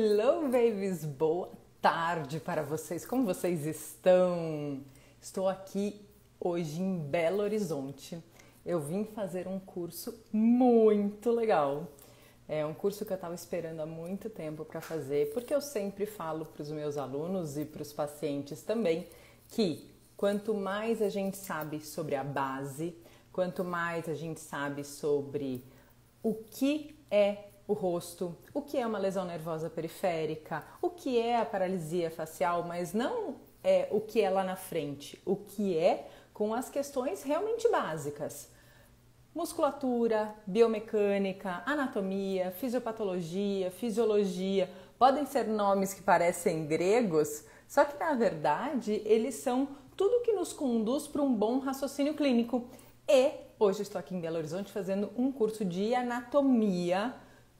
Hello, babies! Boa tarde para vocês. Como vocês estão? Estou aqui hoje em Belo Horizonte. Eu vim fazer um curso muito legal. É um curso que eu estava esperando há muito tempo para fazer, porque eu sempre falo para os meus alunos e para os pacientes também que quanto mais a gente sabe sobre a base, quanto mais a gente sabe sobre o que é o rosto, o que é uma lesão nervosa periférica, o que é a paralisia facial, mas não é o que é lá na frente, o que é com as questões realmente básicas. Musculatura, biomecânica, anatomia, fisiopatologia, fisiologia, podem ser nomes que parecem gregos, só que na verdade eles são tudo que nos conduz para um bom raciocínio clínico. E hoje estou aqui em Belo Horizonte fazendo um curso de anatomia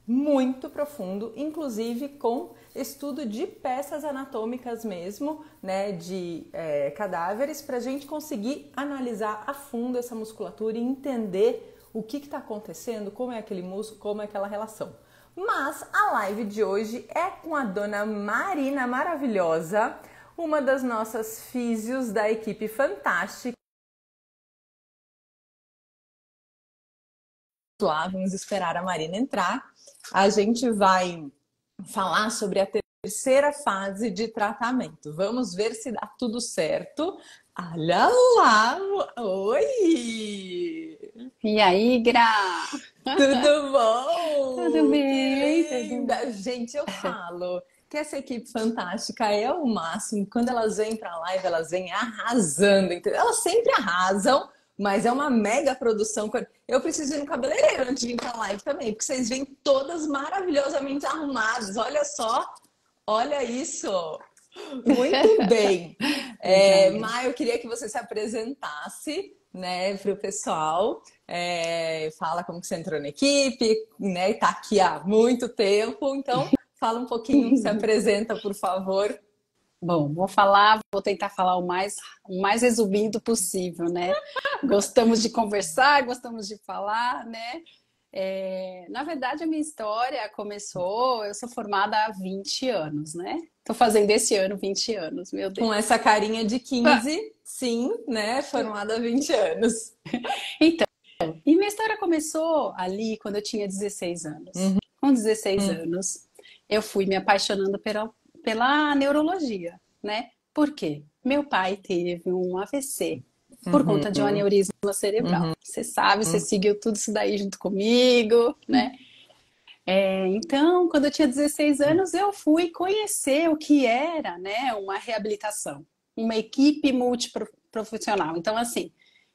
muito profundo, inclusive com estudo de peças anatômicas mesmo, né, de é, cadáveres, para a gente conseguir analisar a fundo essa musculatura e entender o que está acontecendo, como é aquele músculo, como é aquela relação. Mas a live de hoje é com a dona Marina maravilhosa, uma das nossas físios da equipe fantástica. Lá, vamos esperar a Marina entrar a gente vai falar sobre a terceira fase de tratamento. Vamos ver se dá tudo certo. Olha lá! Oi! E aí, Gra? Tudo bom? Tudo bem? Gente, eu falo que essa equipe fantástica é o máximo. Quando elas vêm para a live, elas vêm arrasando. Elas sempre arrasam, mas é uma mega produção. Eu preciso ir no cabeleireiro antes de vir pra live também, porque vocês vêm todas maravilhosamente arrumadas. Olha só, olha isso. Muito bem. É, eu queria que você se apresentasse né, para o pessoal. É, fala como que você entrou na equipe, né? Está aqui há muito tempo. Então, fala um pouquinho, se apresenta, por favor. Bom, vou falar, vou tentar falar o mais, o mais resumido possível, né? gostamos de conversar, gostamos de falar, né? É, na verdade, a minha história começou, eu sou formada há 20 anos, né? Tô fazendo esse ano 20 anos, meu Deus. Com essa carinha de 15, ah. sim, né? Formada há 20 anos. então, e minha história começou ali quando eu tinha 16 anos. Uhum. Com 16 uhum. anos, eu fui me apaixonando pela, pela neurologia, né? Por quê? Meu pai teve um AVC por uhum, conta de um aneurisma cerebral. Uhum. Você sabe, você uhum. seguiu tudo isso daí junto comigo, né? É, então, quando eu tinha 16 anos, eu fui conhecer o que era, né, uma reabilitação, uma equipe multiprofissional. Então, assim,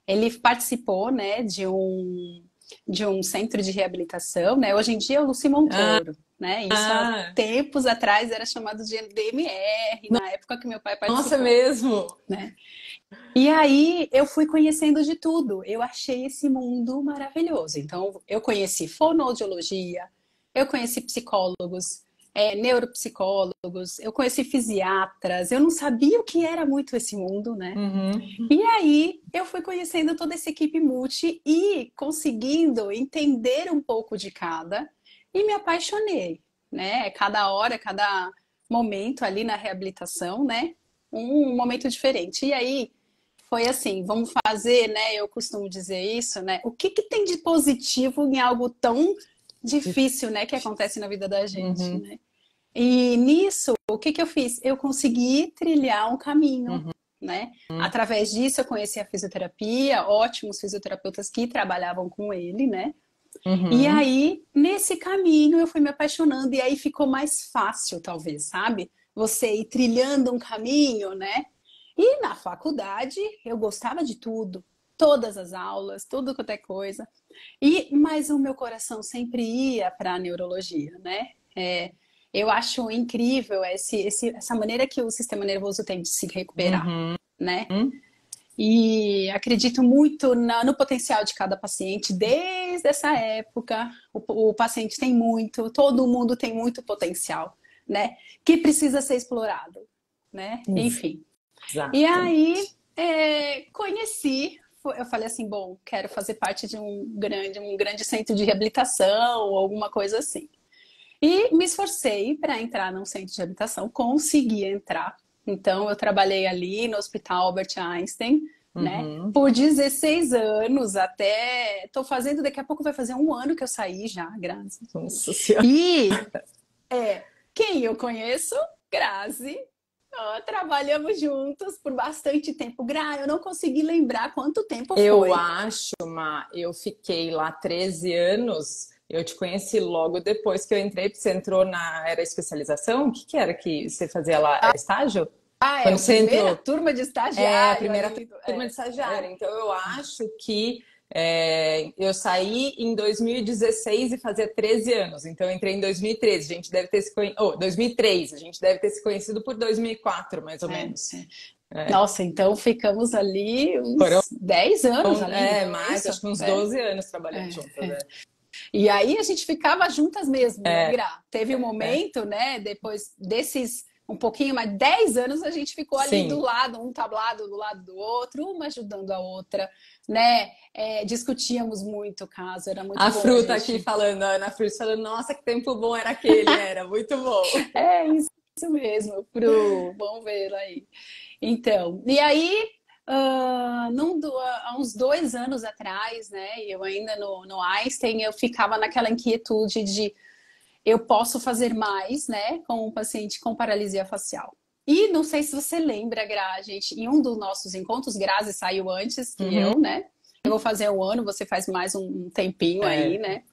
ele participou, né, de um de um centro de reabilitação, né? Hoje em dia é o Luci Montoro. Ah né? Isso ah. há tempos atrás era chamado de DMR, na época que meu pai participou. Nossa, mesmo? Né? E aí eu fui conhecendo de tudo. Eu achei esse mundo maravilhoso. Então, eu conheci fonoaudiologia, eu conheci psicólogos, é, neuropsicólogos, eu conheci fisiatras, eu não sabia o que era muito esse mundo, né? Uhum. E aí eu fui conhecendo toda essa equipe multi e conseguindo entender um pouco de cada e me apaixonei, né? Cada hora, cada momento ali na reabilitação, né? Um momento diferente. E aí foi assim, vamos fazer, né? Eu costumo dizer isso, né? O que, que tem de positivo em algo tão difícil, né? Que acontece na vida da gente, uhum. né? E nisso, o que, que eu fiz? Eu consegui trilhar um caminho, uhum. né? Uhum. Através disso, eu conheci a fisioterapia, ótimos fisioterapeutas que trabalhavam com ele, né? Uhum. E aí, nesse caminho, eu fui me apaixonando, e aí ficou mais fácil, talvez, sabe? Você ir trilhando um caminho, né? E na faculdade, eu gostava de tudo, todas as aulas, tudo quanto é coisa. E, mas o meu coração sempre ia para a neurologia, né? É, eu acho incrível esse, esse, essa maneira que o sistema nervoso tem de se recuperar, uhum. né? Uhum. E acredito muito na, no potencial de cada paciente desde essa época. O, o, paciente tem muito, todo mundo tem muito potencial, né? Que precisa ser explorado, né? Isso. Enfim. Exato. E aí é, conheci, eu falei assim, bom, quero fazer parte de um grande, um grande centro de reabilitação ou alguma coisa assim. E me esforcei para entrar num centro de habitação, consegui entrar. Então, eu trabalhei ali no Hospital Albert Einstein, né? Uhum. Por 16 anos, até. Tô fazendo, daqui a pouco vai fazer um ano que eu saí já, Grazi. Nossa Senhora. E é, quem eu conheço? Grazi. Oh, trabalhamos juntos por bastante tempo. Gra, eu não consegui lembrar quanto tempo eu foi. Eu acho, Ma, eu fiquei lá 13 anos. Eu te conheci logo depois que eu entrei, porque você entrou na era especialização. O que, que era que você fazia lá? Era estágio? Ah, é Quando a primeira entrou... turma de estagiário. É, a primeira turma é, de estagiário. É. Então, eu acho que é, eu saí em 2016 e fazia 13 anos, então eu entrei em 2013. A gente deve ter se conhecido. Oh, 2003, a gente deve ter se conhecido por 2004, mais ou é, menos. É. Nossa, então ficamos ali uns Foram... 10 anos. Ali, é, mais, acho que uns 12 é. anos trabalhando é, juntas. Né? E aí a gente ficava juntas mesmo, né, Gra? Teve um momento, né, depois desses um pouquinho mais, 10 anos a gente ficou ali Sim. do lado, um tablado do lado do outro, uma ajudando a outra, né? É, discutíamos muito o caso, era muito a bom. Fruta a gente... aqui falando, Ana Fruta falando, nossa, que tempo bom era aquele, era muito bom. é isso, mesmo, Pro, vamos ver aí. Então, e aí, uh, num, há uns dois anos atrás, né, eu ainda no, no Einstein, eu ficava naquela inquietude de eu posso fazer mais, né, com um paciente com paralisia facial. E não sei se você lembra, Gra, gente, em um dos nossos encontros, Grazi saiu antes que uhum. eu, né? Eu vou fazer um ano, você faz mais um tempinho é. aí, né?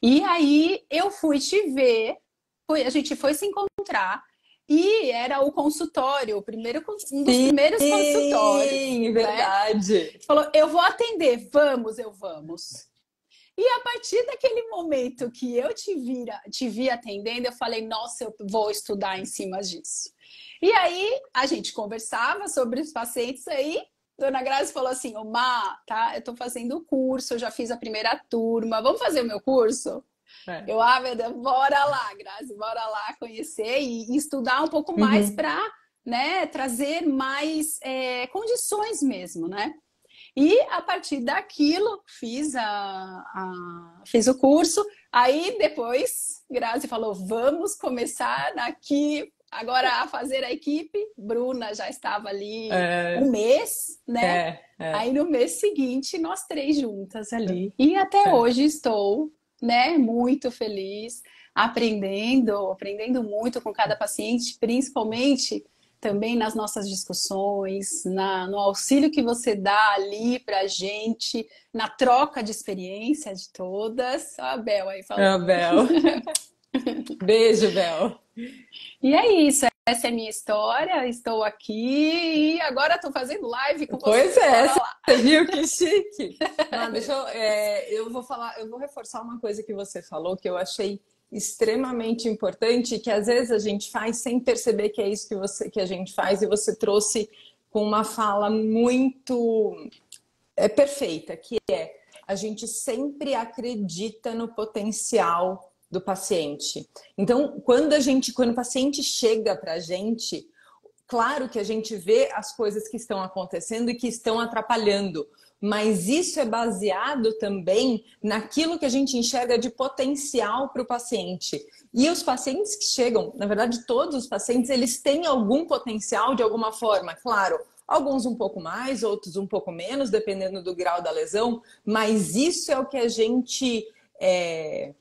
E aí eu fui te ver, foi, a gente foi se encontrar e era o consultório, o primeiro, um dos sim, primeiros consultórios. Sim, né? verdade. Né? Falou, eu vou atender, vamos, eu vamos. E a partir daquele momento que eu te, vira, te vi atendendo, eu falei, nossa, eu vou estudar em cima disso. E aí a gente conversava sobre os pacientes aí. Dona Grazi falou assim: Ô Má, tá? Eu tô fazendo o curso, eu já fiz a primeira turma, vamos fazer o meu curso? É. Eu, ah, meu Deus, bora lá, Grazi, bora lá conhecer e, estudar um pouco mais uhum. para né, trazer mais é, condições mesmo, né? E a partir daquilo fiz, a, a, fiz o curso. Aí depois, Grazi falou: vamos começar aqui agora a fazer a equipe. Bruna já estava ali é... um mês, né? É, é. Aí no mês seguinte, nós três juntas ali. E até é. hoje estou, né, muito feliz, aprendendo, aprendendo muito com cada paciente, principalmente também nas nossas discussões, na, no auxílio que você dá ali para a gente, na troca de experiência de todas. A Bel aí falando. A Bel. Beijo, Bel. E é isso. Essa é a minha história. Estou aqui e agora estou fazendo live com você. Pois é, você viu que chique. Não, deixa eu, é, eu vou falar, eu vou reforçar uma coisa que você falou que eu achei extremamente importante que às vezes a gente faz sem perceber que é isso que você que a gente faz e você trouxe com uma fala muito é perfeita, que é a gente sempre acredita no potencial do paciente. Então, quando a gente, quando o paciente chega para a gente, claro que a gente vê as coisas que estão acontecendo e que estão atrapalhando, mas isso é baseado também naquilo que a gente enxerga de potencial para o paciente. E os pacientes que chegam, na verdade, todos os pacientes, eles têm algum potencial de alguma forma, claro. Alguns um pouco mais, outros um pouco menos, dependendo do grau da lesão, mas isso é o que a gente é,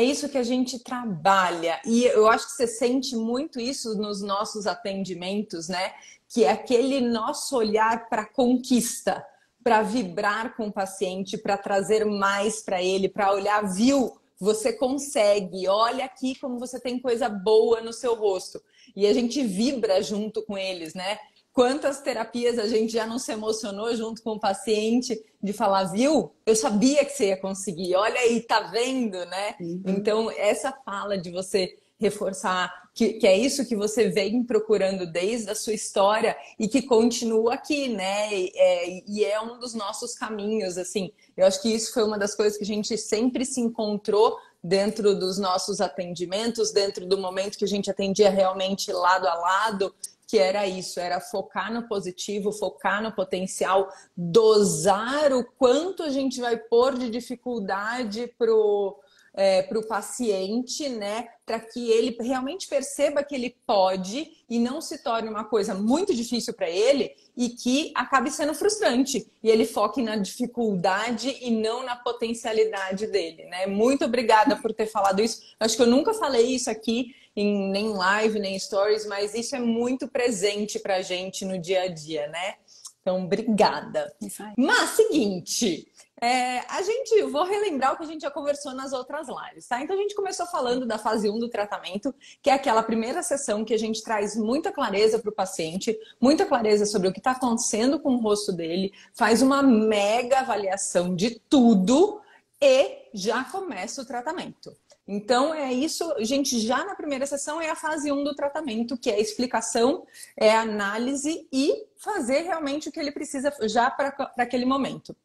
é isso que a gente trabalha. E eu acho que você sente muito isso nos nossos atendimentos, né? Que é aquele nosso olhar para conquista para vibrar com o paciente, para trazer mais para ele, para olhar, viu? Você consegue, olha aqui como você tem coisa boa no seu rosto. E a gente vibra junto com eles, né? Quantas terapias a gente já não se emocionou junto com o paciente de falar, viu? Eu sabia que você ia conseguir, olha aí, tá vendo, né? Uhum. Então, essa fala de você reforçar que, que, é isso que você vem procurando desde a sua história e que continua aqui, né? E é, e é um dos nossos caminhos, assim. Eu acho que isso foi uma das coisas que a gente sempre se encontrou dentro dos nossos atendimentos, dentro do momento que a gente atendia realmente lado a lado, que era isso, era focar no positivo, focar no potencial, dosar o quanto a gente vai pôr de dificuldade pro é, para o paciente, né? Para que ele realmente perceba que ele pode e não se torne uma coisa muito difícil para ele e que acabe sendo frustrante. E ele foque na dificuldade e não na potencialidade dele, né? Muito obrigada por ter falado isso. Acho que eu nunca falei isso aqui em nem live, nem stories, mas isso é muito presente para gente no dia a dia, né? Então, obrigada. Mas, seguinte, é, a gente, vou relembrar o que a gente já conversou nas outras lives, tá? Então, a gente começou falando da fase 1 do tratamento, que é aquela primeira sessão que a gente traz muita clareza para o paciente, muita clareza sobre o que está acontecendo com o rosto dele, faz uma mega avaliação de tudo e já começa o tratamento. Então, é isso, gente, já na primeira sessão é a fase 1 do tratamento, que é a explicação, é a análise e fazer realmente o que ele precisa já para aquele momento.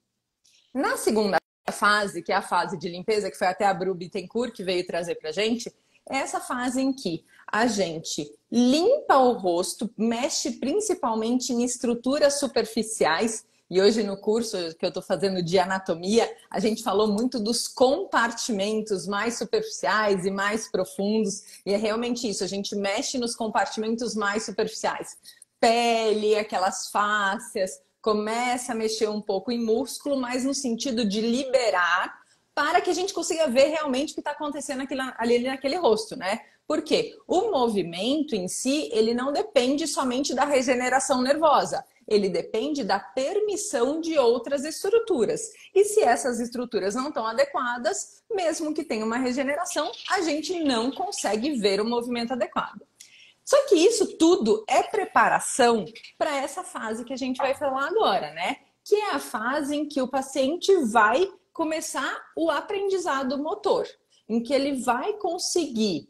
Na segunda fase, que é a fase de limpeza, que foi até a Bru que veio trazer para gente, é essa fase em que a gente limpa o rosto, mexe principalmente em estruturas superficiais e hoje no curso que eu estou fazendo de anatomia, a gente falou muito dos compartimentos mais superficiais e mais profundos. E é realmente isso, a gente mexe nos compartimentos mais superficiais. Pele, aquelas fáscias, começa a mexer um pouco em músculo, mas no sentido de liberar para que a gente consiga ver realmente o que está acontecendo aqui, ali naquele rosto, né? Porque o movimento em si, ele não depende somente da regeneração nervosa ele depende da permissão de outras estruturas. E se essas estruturas não estão adequadas, mesmo que tenha uma regeneração, a gente não consegue ver o movimento adequado. Só que isso tudo é preparação para essa fase que a gente vai falar agora, né? Que é a fase em que o paciente vai começar o aprendizado motor, em que ele vai conseguir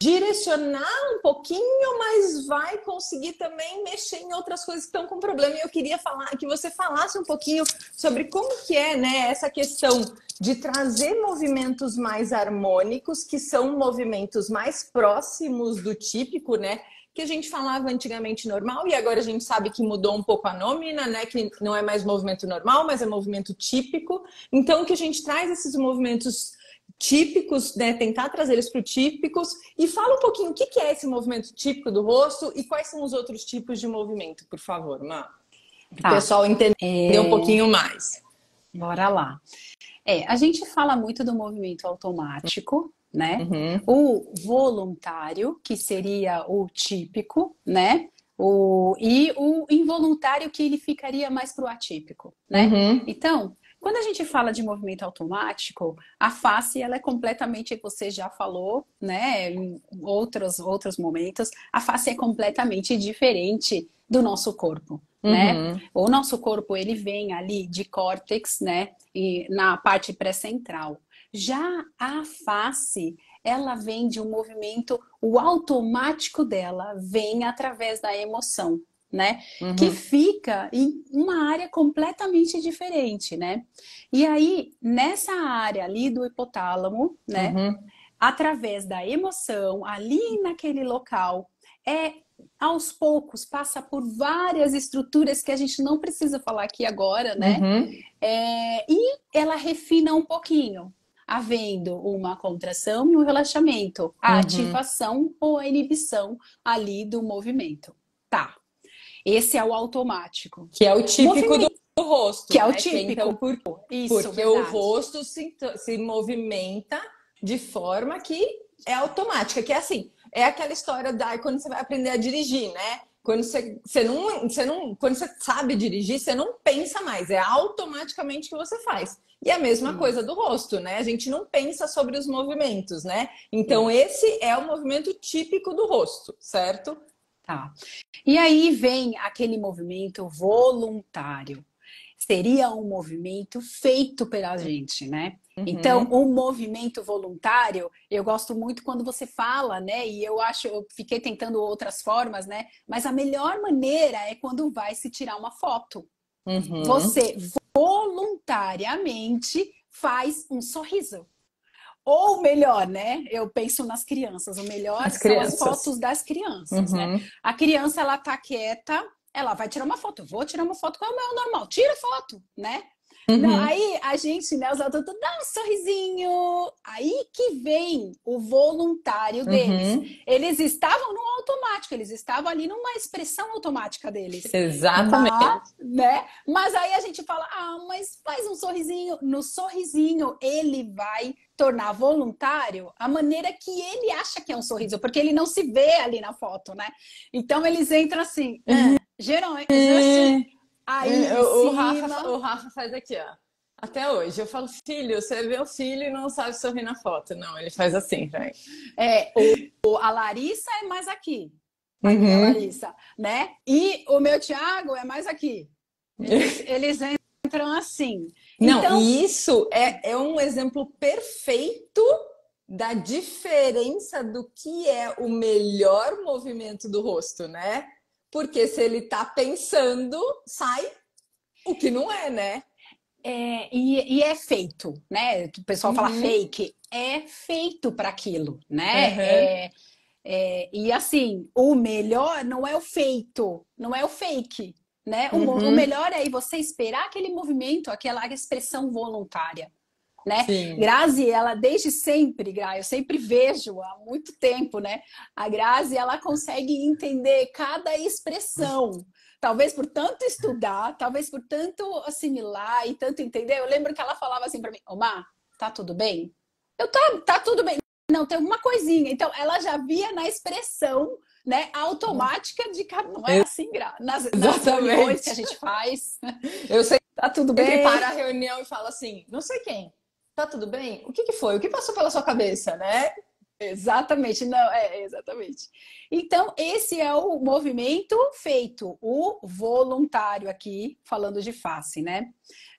direcionar um pouquinho, mas vai conseguir também mexer em outras coisas que estão com problema. E eu queria falar que você falasse um pouquinho sobre como que é, né, essa questão de trazer movimentos mais harmônicos, que são movimentos mais próximos do típico, né? Que a gente falava antigamente normal e agora a gente sabe que mudou um pouco a nômina, né? Que não é mais movimento normal, mas é movimento típico. Então, que a gente traz esses movimentos típicos, né? Tentar trazer eles para típicos e fala um pouquinho o que é esse movimento típico do rosto e quais são os outros tipos de movimento, por favor, Má. Tá. O pessoal entender é... um pouquinho mais. Bora lá. É, a gente fala muito do movimento automático, né? Uhum. O voluntário, que seria o típico, né? O, e o involuntário, que ele ficaria mais pro atípico, né? Uhum. Então, quando a gente fala de movimento automático, a face ela é completamente, você já falou, né, em outros outros momentos, a face é completamente diferente do nosso corpo, né? uhum. né? O nosso corpo ele vem ali de córtex, né, e na parte pré-central. Já a face, ela vem de um movimento, o automático dela vem através da emoção né? Uhum. Que fica em uma área completamente diferente, né? E aí, nessa área ali do hipotálamo, né? Uhum. Através da emoção, ali naquele local, é aos poucos passa por várias estruturas que a gente não precisa falar aqui agora, né? Uhum. É, e ela refina um pouquinho, havendo uma contração e um relaxamento, a uhum. ativação ou a inibição ali do movimento. Tá, esse é o automático. Que é o típico do, do, rosto. Que é o né? típico. Então, por, Isso, porque verdade. o rosto se, se movimenta de forma que é automática, que é assim, é aquela história da quando você vai aprender a dirigir, né? Quando você, você, não, você não, quando você sabe dirigir, você não pensa mais, é automaticamente que você faz. E a mesma coisa do rosto, né? A gente não pensa sobre os movimentos, né? Então, esse é o movimento típico do rosto, certo? Tá. E aí vem aquele movimento voluntário. Seria um movimento feito pela gente, né? Uhum. Então, o um movimento voluntário, eu gosto muito quando você fala, né? E eu acho, eu fiquei tentando outras formas, né? Mas a melhor maneira é quando vai se tirar uma foto. Uhum. Você voluntariamente faz um sorriso. Ou melhor, né? Eu penso nas crianças. O melhor as são as fotos das crianças, né? uhum. né? A criança, ela tá quieta, ela vai tirar uma foto. Eu vou tirar uma foto, qual é o meu normal? Tira foto, né? Uhum. Não, aí a gente, né, os adultos, dá um sorrisinho. Aí que vem o voluntário deles. Uhum. Eles estavam no automático, eles estavam ali numa expressão automática deles. Exatamente. Mas, né? Mas aí a gente fala, ah, mas faz um sorrisinho. No sorrisinho, ele vai tornar voluntário a maneira que ele acha que é um sorriso, porque ele não se vê ali na foto, né? Então eles entram assim, uhum. geralmente. Assim, aí é, o, Rafa, o Rafa faz aqui, ó. Até hoje. Eu falo, filho, você vê o filho e não sabe sorrir na foto. Não, ele faz assim também. É, o, a Larissa é mais aqui. Uhum. A Larissa, né? E o meu Thiago é mais aqui. Eles, eles entram assim. Não, então... isso é, é um exemplo perfeito da diferença do que é o melhor movimento do rosto, né? Porque se ele tá pensando, sai o que não é, né? É, e, e, é feito, né? O pessoal fala uhum. fake, é feito para aquilo, né? Uhum. É, é, e assim, o melhor não é o feito, não é o fake, né? O, uhum. o melhor é você esperar aquele movimento, aquela expressão voluntária. Né? Sim. Grazi, ela desde sempre, Gra, eu sempre vejo há muito tempo, né? A Grazi, ela consegue entender cada expressão. Talvez por tanto estudar, talvez por tanto assimilar e tanto entender. Eu lembro que ela falava assim para mim: Omar, tá tudo bem? Eu tá, tá tudo bem. Não, tem uma coisinha. Então, ela já via na expressão né, automática de cara, não é assim, nas, nas reuniões que a gente faz. Eu sei, tá tudo bem. Ele para a reunião e fala assim, não sei quem, tá tudo bem? O que, que foi? O que passou pela sua cabeça, né? Exatamente, não, é, exatamente. Então, esse é o movimento feito, o voluntário aqui, falando de face, né?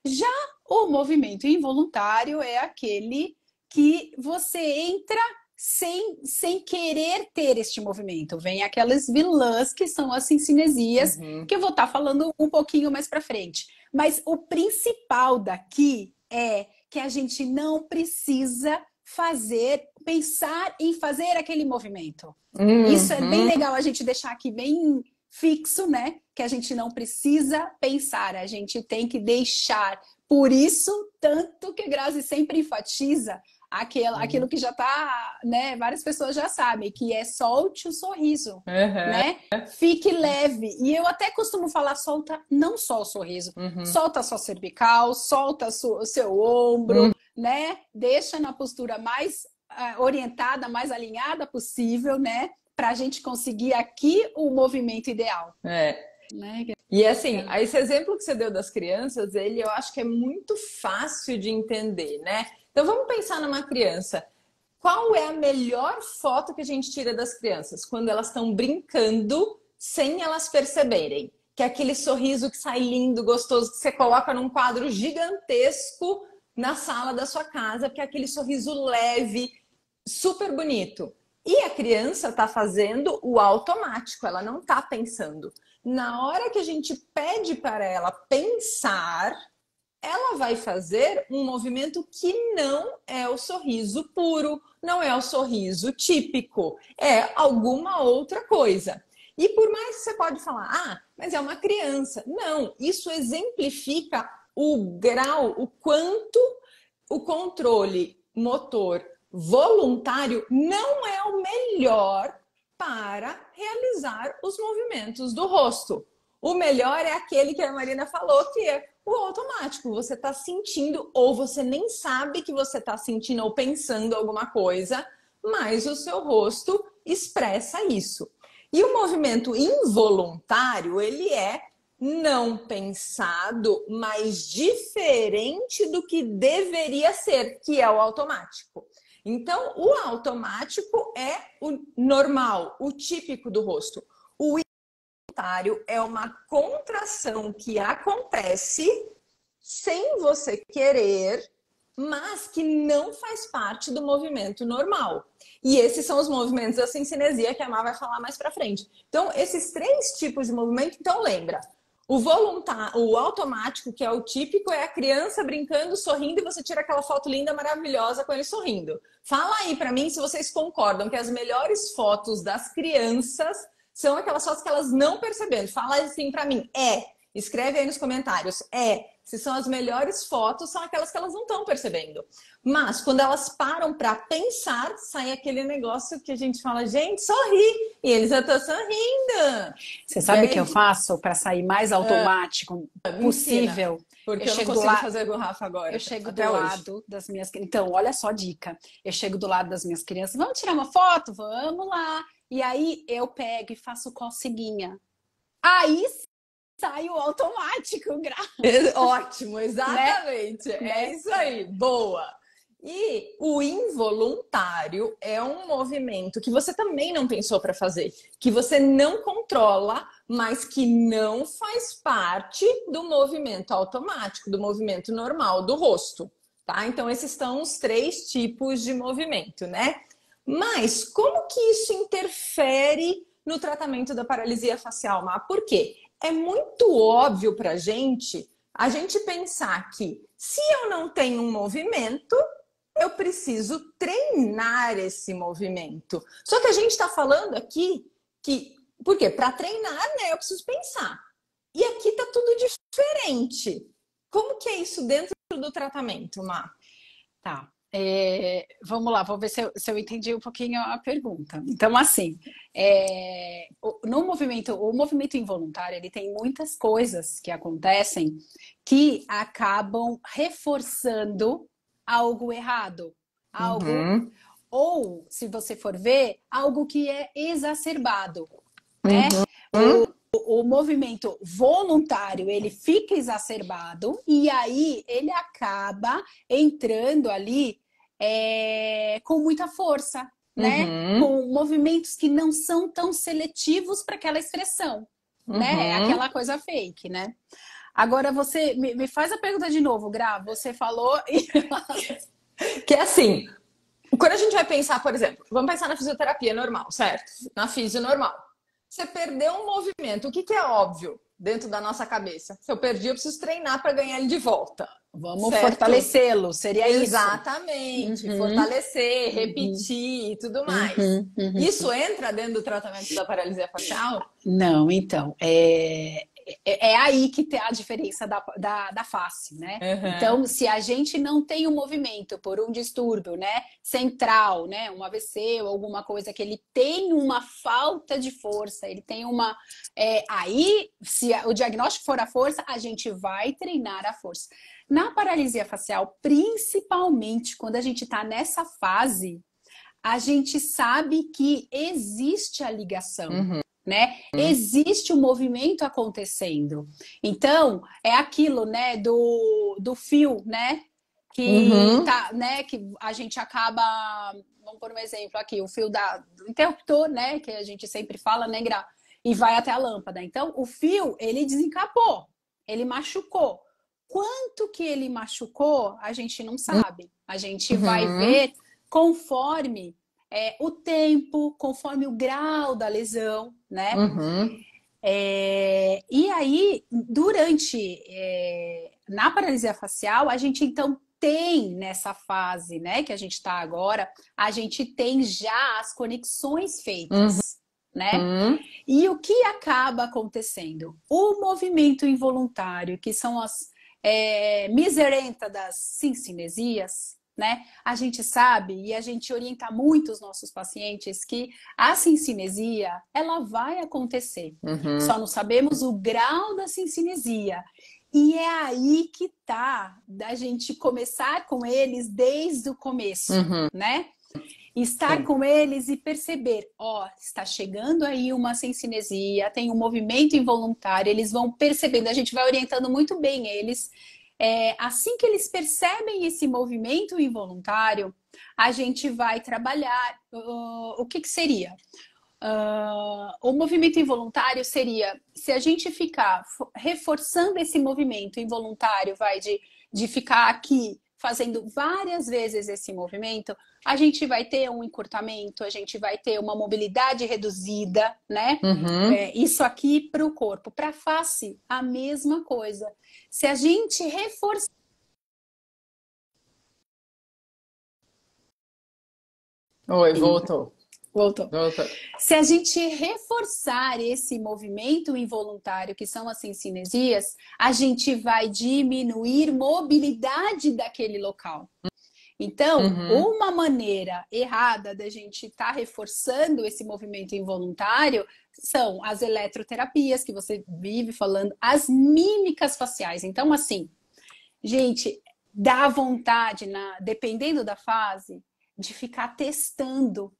Já o movimento involuntário é aquele que você entra sem, sem querer ter este movimento. Vem aquelas vilãs que são as cinesias, uhum. que eu vou estar tá falando um pouquinho mais para frente. Mas o principal daqui é que a gente não precisa fazer, pensar em fazer aquele movimento. Uhum. Isso é bem legal a gente deixar aqui bem fixo, né? Que a gente não precisa pensar, a gente tem que deixar. Por isso, tanto que Grazi sempre enfatiza aquilo, uhum. aquilo que já tá, né? Várias pessoas já sabem, que é solte o sorriso, uhum. né? Fique leve. E eu até costumo falar, solta não só o sorriso, uhum. solta a sua cervical, solta o seu ombro, uhum. né? Deixa na postura mais uh, orientada, mais alinhada possível, né? Para a gente conseguir aqui o movimento ideal. É. Né? E assim, esse exemplo que você deu das crianças, ele eu acho que é muito fácil de entender, né? Então vamos pensar numa criança. Qual é a melhor foto que a gente tira das crianças? Quando elas estão brincando sem elas perceberem. Que é aquele sorriso que sai lindo, gostoso, que você coloca num quadro gigantesco na sala da sua casa, que é aquele sorriso leve, super bonito. E a criança está fazendo o automático, ela não está pensando. Na hora que a gente pede para ela pensar, ela vai fazer um movimento que não é o sorriso puro, não é o sorriso típico, é alguma outra coisa. E por mais que você pode falar, ah, mas é uma criança. Não, isso exemplifica o grau, o quanto o controle motor voluntário não é o melhor para realizar os movimentos do rosto. O melhor é aquele que a Marina falou, que é o automático. Você está sentindo, ou você nem sabe que você está sentindo ou pensando alguma coisa, mas o seu rosto expressa isso. E o movimento involuntário, ele é não pensado, mas diferente do que deveria ser, que é o automático. Então, o automático é o normal, o típico do rosto. O involuntário é uma contração que acontece sem você querer, mas que não faz parte do movimento normal. E esses são os movimentos da cinesia que a Má vai falar mais para frente. Então, esses três tipos de movimento, então lembra, o voluntário, o automático, que é o típico, é a criança brincando, sorrindo e você tira aquela foto linda, maravilhosa com ele sorrindo. Fala aí para mim se vocês concordam que as melhores fotos das crianças são aquelas fotos que elas não perceberam. Fala assim para mim, é Escreve aí nos comentários. É, se são as melhores fotos, são aquelas que elas não estão percebendo. Mas quando elas param para pensar, sai aquele negócio que a gente fala, gente, sorri. E eles já estão sorrindo. Você sabe o que eu faço para sair mais ah, automático ah, possível? Porque eu, eu não consigo lá... fazer com o Rafa agora. Eu chego do hoje. lado das minhas Então, olha só a dica. Eu chego do lado das minhas crianças. Vamos tirar uma foto? Vamos lá. E aí eu pego e faço coceguinha. Aí sai o automático, gra... Ótimo, exatamente. Né? É isso aí. Boa. E o involuntário é um movimento que você também não pensou para fazer, que você não controla, mas que não faz parte do movimento automático, do movimento normal do rosto, tá? Então esses são os três tipos de movimento, né? Mas como que isso interfere no tratamento da paralisia facial, Má? Por quê? É muito óbvio para gente a gente pensar que se eu não tenho um movimento, eu preciso treinar esse movimento. Só que a gente está falando aqui que, por quê? Para treinar, né, eu preciso pensar. E aqui está tudo diferente. Como que é isso dentro do tratamento, Má? Tá. É, vamos lá, vou ver se eu, se eu, entendi um pouquinho a pergunta. Então, assim, é, no movimento, o movimento involuntário, ele tem muitas coisas que acontecem que acabam reforçando algo errado, algo uhum. ou, se você for ver, algo que é exacerbado, né? Uhum. O, o movimento voluntário ele fica exacerbado e aí ele acaba entrando ali é, com muita força, né? Uhum. Com movimentos que não são tão seletivos para aquela expressão, né? É aquela coisa fake, né? Agora você me, me faz a pergunta de novo, Gra. Você falou. que é assim. Quando a gente vai pensar, por exemplo, vamos pensar na fisioterapia normal, certo? Na fisio normal. Você perdeu um movimento, o que, que é óbvio dentro da nossa cabeça? Se eu perdi, eu preciso treinar para ganhar ele de volta. Vamos fortalecê-lo, seria Exatamente. isso? Exatamente. Uhum. Fortalecer, uhum. repetir e tudo mais. Uhum. Uhum. Isso entra dentro do tratamento da paralisia facial? Não, então. É é, é aí que tem a diferença da, da, da face, né? Uhum. Então, se a gente não tem um movimento por um distúrbio, né, central, né, um AVC ou alguma coisa que ele tem uma falta de força, ele tem uma, é, aí, se o diagnóstico for a força, a gente vai treinar a força. Na paralisia facial, principalmente quando a gente está nessa fase, a gente sabe que existe a ligação. Uhum né? Uhum. Existe um movimento acontecendo. Então, é aquilo, né, do, do fio, né? Que uhum. tá, né, que a gente acaba, vamos por um exemplo aqui, o fio da, do interruptor, né, que a gente sempre fala, né, Gra? E vai até a lâmpada. Então, o fio, ele desencapou, ele machucou. Quanto que ele machucou, a gente não sabe. A gente uhum. vai ver conforme é, o tempo, conforme o grau da lesão, né? Uhum. É, e aí, durante é, na paralisia facial, a gente então tem nessa fase, né, que a gente está agora, a gente tem já as conexões feitas. Uhum. Né? Uhum. E o que acaba acontecendo? O movimento involuntário, que são as é, miserenta das cincinesias, né? A gente sabe e a gente orienta muito os nossos pacientes que a cincinesia ela vai acontecer. Uhum. Só não sabemos o grau da cincinesia. E é aí que tá da gente começar com eles desde o começo, uhum. né? Estar Sim. com eles e perceber, ó, está chegando aí uma cincinesia, tem um movimento involuntário, eles vão percebendo, a gente vai orientando muito bem eles é, assim que eles percebem esse movimento involuntário, a gente vai trabalhar uh, o que, que seria? Uh, o movimento involuntário seria se a gente ficar reforçando esse movimento involuntário, vai de, de ficar aqui fazendo várias vezes esse movimento, a gente vai ter um encurtamento, a gente vai ter uma mobilidade reduzida, né? Uhum. É, isso aqui para o corpo. Para a face, a mesma coisa. Se a gente reforçar. Oi, voltou. Voltou. Voltou. Se a gente reforçar esse movimento involuntário, que são as cinesias, a gente vai diminuir mobilidade daquele local. Então, uhum. uma maneira errada da gente estar tá reforçando esse movimento involuntário são as eletroterapias, que você vive falando, as mímicas faciais. Então, assim, gente, dá vontade, na, dependendo da fase, de ficar testando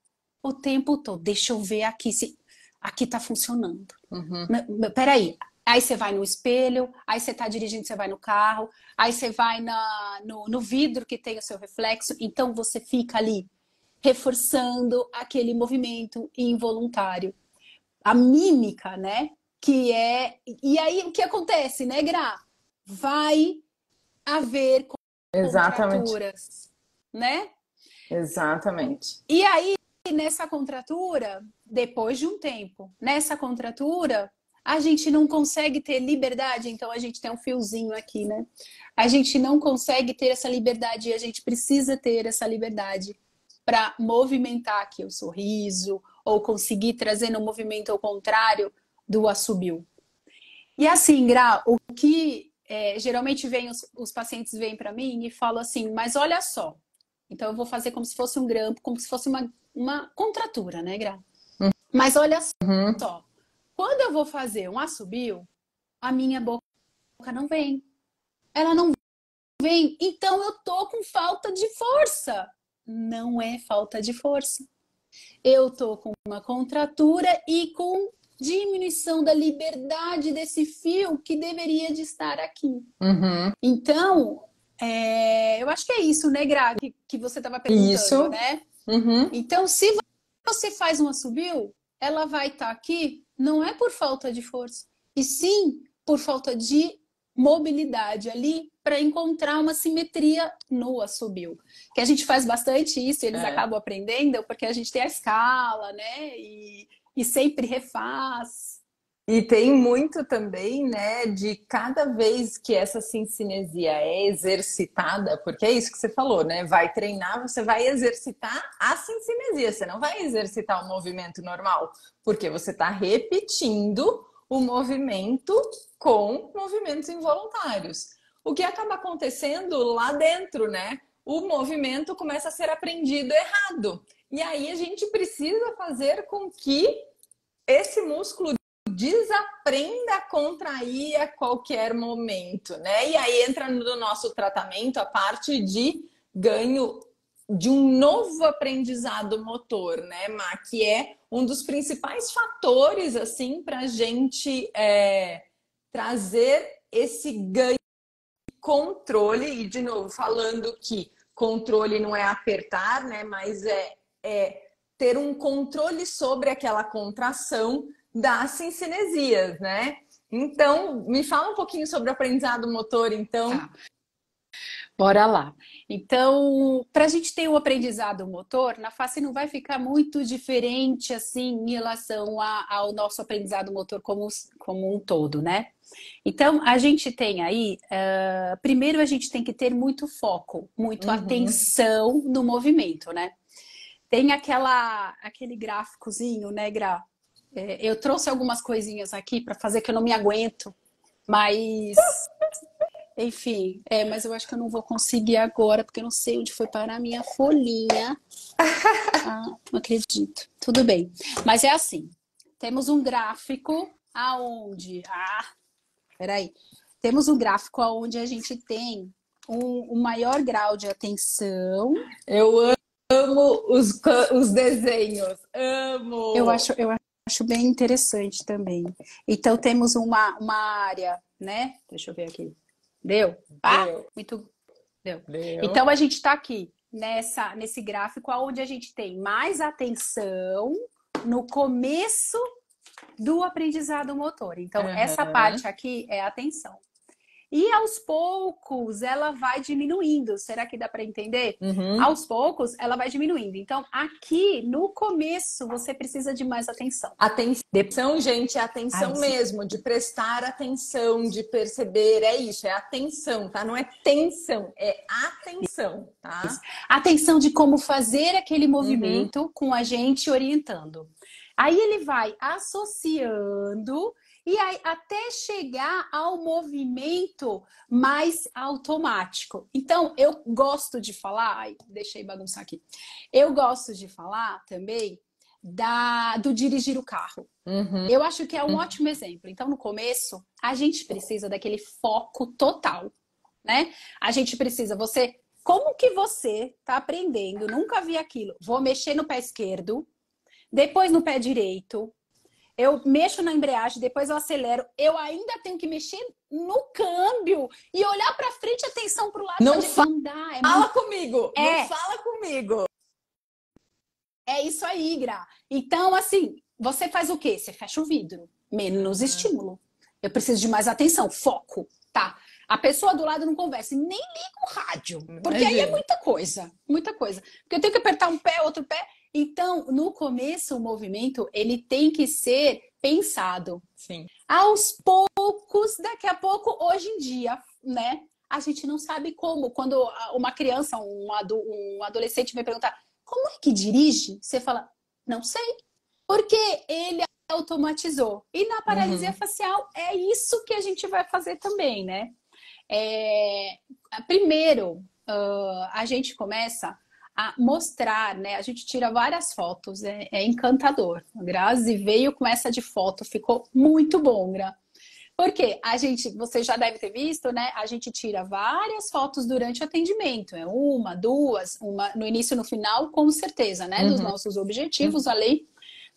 o tempo todo. Deixa eu ver aqui se aqui tá funcionando. Uhum. Peraí. Aí você vai no espelho, aí você tá dirigindo, você vai no carro, aí você vai na, no, no vidro que tem o seu reflexo. Então você fica ali reforçando aquele movimento involuntário. A mímica, né? Que é. E aí o que acontece, né, Gra? Vai haver Exatamente. né? Exatamente. E aí, nessa contratura, depois de um tempo, nessa contratura, a gente não consegue ter liberdade, então a gente tem um fiozinho aqui, né? A gente não consegue ter essa liberdade e a gente precisa ter essa liberdade para movimentar aqui o sorriso ou conseguir trazer no movimento ao contrário do assobio. E assim, Gra, o que é, geralmente vem os, os pacientes vêm para mim e falam assim, mas olha só, então eu vou fazer como se fosse um grampo, como se fosse uma, uma contratura, né, Gra? Uhum. Mas olha uhum. só, quando eu vou fazer um assobio, a minha boca não vem. Ela não vem. Então eu tô com falta de força. Não é falta de força. Eu tô com uma contratura e com diminuição da liberdade desse fio que deveria de estar aqui. Uhum. Então, é, eu acho que é isso, né, Gra, que, que você estava perguntando, isso. né? Uhum. Então, se você faz uma subiu, ela vai estar tá aqui, não é por falta de força, e sim por falta de mobilidade ali para encontrar uma simetria no assobio. Que a gente faz bastante isso, e eles é. acabam aprendendo, porque a gente tem a escala, né? E, e sempre refaz. E tem muito também, né, de cada vez que essa sincinesia é exercitada, porque é isso que você falou, né? Vai treinar, você vai exercitar a sincinesia, você não vai exercitar o movimento normal, porque você está repetindo o movimento com movimentos involuntários. O que acaba acontecendo lá dentro, né? O movimento começa a ser aprendido errado. E aí a gente precisa fazer com que esse músculo desaprenda a contrair a qualquer momento, né? E aí entra no nosso tratamento a parte de ganho de um novo aprendizado motor, né, Ma? Que é um dos principais fatores, assim, para a gente é, trazer esse ganho de controle. E, de novo, falando que controle não é apertar, né, mas é, é ter um controle sobre aquela contração das cincinesias, né? Então, me fala um pouquinho sobre o aprendizado motor, então. Tá. Bora lá. Então, para a gente ter o um aprendizado motor, na face não vai ficar muito diferente assim em relação a, ao nosso aprendizado motor como, como um todo, né? Então, a gente tem aí, uh, primeiro a gente tem que ter muito foco, muito uhum. atenção no movimento, né? Tem aquela, aquele gráficozinho, né, Gra? É, eu trouxe algumas coisinhas aqui para fazer que eu não me aguento, mas. Enfim, é, mas eu acho que eu não vou conseguir agora, porque eu não sei onde foi parar a minha folhinha. Ah, não acredito. Tudo bem. Mas é assim: temos um gráfico aonde. Ah, peraí. Temos um gráfico aonde a gente tem um, um maior grau de atenção. Eu amo os, os desenhos, amo. Eu acho, eu acho bem interessante também. Então temos uma, uma área, né? Deixa eu ver aqui. Deu? Ah, Deu. muito. Deu. Deu. Então a gente está aqui nessa nesse gráfico onde a gente tem mais atenção no começo do aprendizado motor. Então uhum. essa parte aqui é atenção. E aos poucos ela vai diminuindo. Será que dá para entender? Uhum. Aos poucos ela vai diminuindo. Então, aqui no começo você precisa de mais atenção. Atenção, gente, é atenção Ai, mesmo, de prestar atenção, de perceber. É isso, é atenção, tá? Não é tensão, é atenção, tá? Atenção de como fazer aquele movimento uhum. com a gente orientando. Aí ele vai associando e aí até chegar ao movimento mais automático. Então, eu gosto de falar, ai, deixei bagunçar aqui. Eu gosto de falar também da do dirigir o carro. Uhum. Eu acho que é um uhum. ótimo exemplo. Então, no começo, a gente precisa daquele foco total, né? A gente precisa, você, como que você tá aprendendo? Nunca vi aquilo. Vou mexer no pé esquerdo, depois no pé direito, eu mexo na embreagem, depois eu acelero, eu ainda tenho que mexer no câmbio e olhar para frente, atenção para o lado. Não fa andar, é fala muito... comigo, é. não fala comigo. É isso aí, Gra. Então, assim, você faz o quê? Você fecha o vidro, menos uhum. estímulo. Eu preciso de mais atenção, foco, tá? A pessoa do lado não conversa, nem liga o rádio, porque Imagina. aí é muita coisa, muita coisa. Porque eu tenho que apertar um pé, outro pé, então, no começo, o movimento ele tem que ser pensado. Sim. Aos poucos, daqui a pouco, hoje em dia, né? A gente não sabe como. Quando uma criança, um, um adolescente vai perguntar como é que dirige, você fala, não sei. Porque ele automatizou. E na paralisia uhum. facial é isso que a gente vai fazer também, né? É... Primeiro, uh, a gente começa a mostrar, né? A gente tira várias fotos, é, é encantador. A Grazi veio com essa de foto, ficou muito bom, Gra. Porque a gente, você já deve ter visto, né? A gente tira várias fotos durante o atendimento. É uma, duas, uma no início e no final, com certeza, né? Uhum. Dos nossos objetivos uhum. ali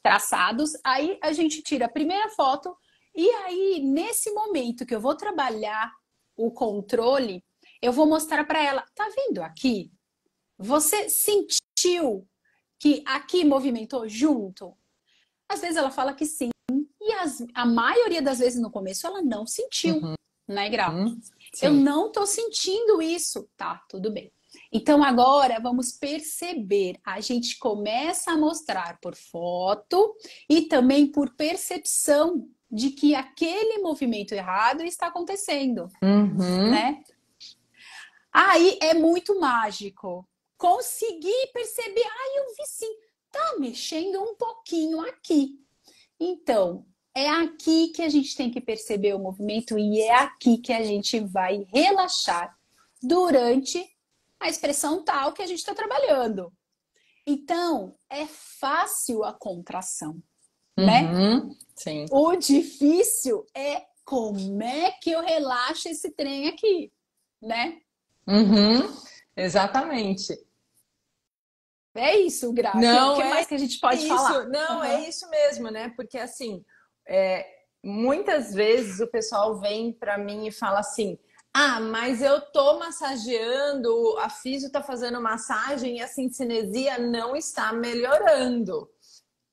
traçados. Aí a gente tira a primeira foto e aí, nesse momento que eu vou trabalhar o controle, eu vou mostrar para ela, tá vendo aqui? Você sentiu que aqui movimentou junto? Às vezes ela fala que sim. E as, a maioria das vezes no começo ela não sentiu, uhum. né, Grau? Uhum. Eu não tô sentindo isso. Tá, tudo bem. Então agora vamos perceber. A gente começa a mostrar por foto e também por percepção de que aquele movimento errado está acontecendo, uhum. né? Aí é muito mágico consegui perceber, ah, eu vi sim, tá mexendo um pouquinho aqui. Então, é aqui que a gente tem que perceber o movimento e é aqui que a gente vai relaxar durante a expressão tal que a gente está trabalhando. Então, é fácil a contração, né? uhum, né? Sim. O difícil é como é que eu relaxo esse trem aqui, né? Uhum. Exatamente. É isso, Graça. Não, o que é mais que a gente pode isso. falar? Não, uhum. é isso mesmo, né? Porque assim, é, muitas vezes o pessoal vem para mim e fala assim: ah, mas eu tô massageando, a fisio tá fazendo massagem e a cincinesia não está melhorando.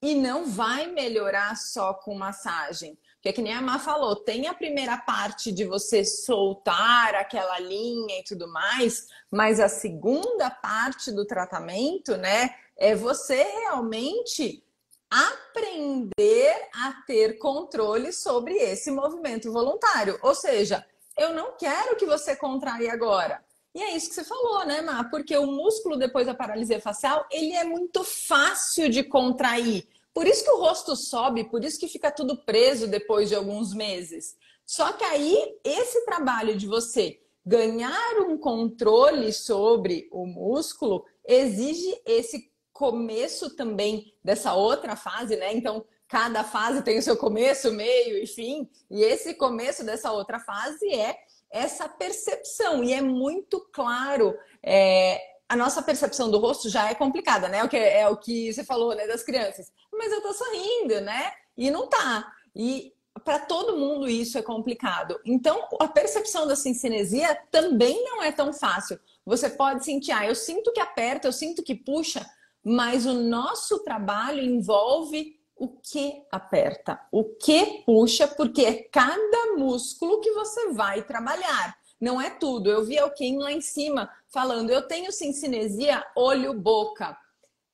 E não vai melhorar só com massagem. Porque é que nem a Má falou, tem a primeira parte de você soltar aquela linha e tudo mais, mas a segunda parte do tratamento, né, é você realmente aprender a ter controle sobre esse movimento voluntário. Ou seja, eu não quero que você contraia agora. E é isso que você falou, né, Má? Porque o músculo depois da paralisia facial, ele é muito fácil de contrair. Por isso que o rosto sobe, por isso que fica tudo preso depois de alguns meses. Só que aí, esse trabalho de você ganhar um controle sobre o músculo exige esse começo também dessa outra fase, né? Então, cada fase tem o seu começo, meio e fim. E esse começo dessa outra fase é essa percepção. E é muito claro é, a nossa percepção do rosto já é complicada, né? É o que, é o que você falou, né, das crianças. Mas eu tô sorrindo, né? E não tá. E para todo mundo isso é complicado. Então, a percepção da cincinesia também não é tão fácil. Você pode sentir, ah, eu sinto que aperta, eu sinto que puxa, mas o nosso trabalho envolve o que aperta, o que puxa, porque é cada músculo que você vai trabalhar. Não é tudo. Eu vi alguém lá em cima falando, eu tenho sincinesia olho-boca.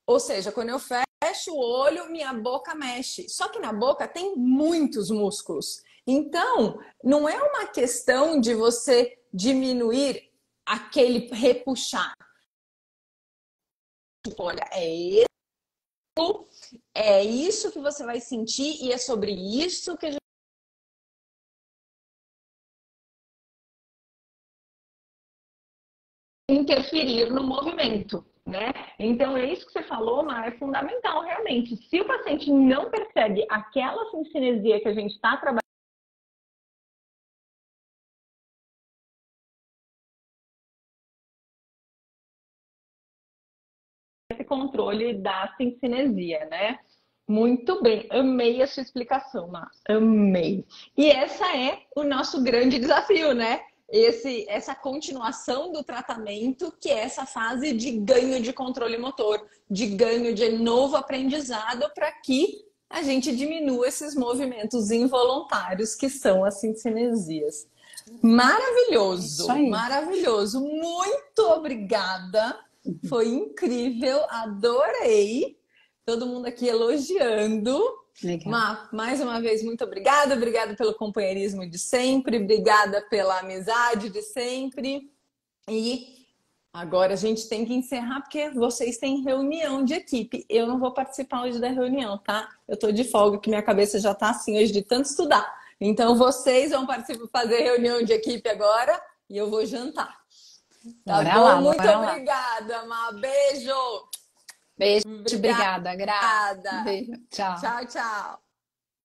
Ou seja, quando eu fecho o olho, minha boca mexe. Só que na boca tem muitos músculos. Então, não é uma questão de você diminuir aquele repuxar. Olha, é isso, é isso que você vai sentir e é sobre isso que a gente interferir no movimento né? Então, é isso que você falou, Mar, é fundamental, realmente. Se o paciente não percebe aquela sincinesia que a gente está trabalhando, esse controle da sincinesia, né? Muito bem, amei a sua explicação, Mar, amei. E essa é o nosso grande desafio, né? Esse, essa continuação do tratamento, que é essa fase de ganho de controle motor, de ganho de novo aprendizado, para que a gente diminua esses movimentos involuntários que são as cinesias. Maravilhoso, maravilhoso. Muito obrigada. Foi incrível, adorei. Todo mundo aqui elogiando. Legal. Má, mais uma vez, muito obrigada. Obrigada pelo companheirismo de sempre. Obrigada pela amizade de sempre. E agora a gente tem que encerrar porque vocês têm reunião de equipe. Eu não vou participar hoje da reunião, tá? Eu tô de folga, que minha cabeça já tá assim hoje de tanto estudar. Então vocês vão participar, fazer reunião de equipe agora e eu vou jantar. Tá bora bom? Lá, muito obrigada, Má. Beijo! Beijo, obrigada, obrigada. Beijo, tchau. Tchau, tchau.